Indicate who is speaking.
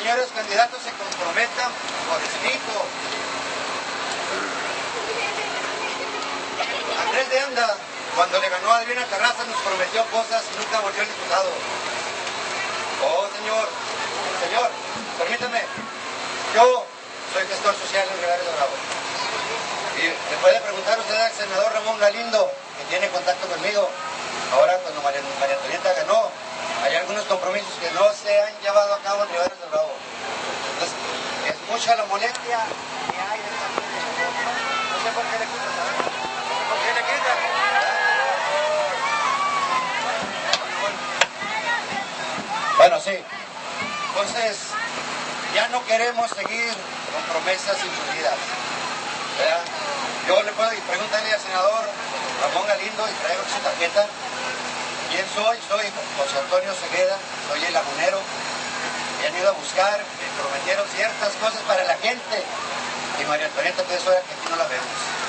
Speaker 1: señores candidatos se comprometan por escrito. Andrés de Anda, cuando le ganó a Adriana Terraza, nos prometió cosas y nunca volvió el diputado. Oh, señor, señor, permítame. Yo soy gestor social en Rivera de Bravo. Y le puede preguntar usted al senador Ramón Galindo, que tiene contacto conmigo. Ahora, cuando María, Antonieta ganó, hay algunos compromisos que no se han llevado a cabo en Rivera. Entonces, la molestia que hay de esta No. No sé por qué le quitan. Bueno, sí. Entonces, ya no queremos seguir con promesas. ¿verdad? Yo le puedo preguntarle al senador Ramón Galindo y traigo su tarjeta. ¿Quién soy? Soy José Antonio Segueda, soy el lagunero. Me han ido buscar, me prometieron ciertas cosas para la gente. Y María Antonieta, pues es hora que aquí no la vemos.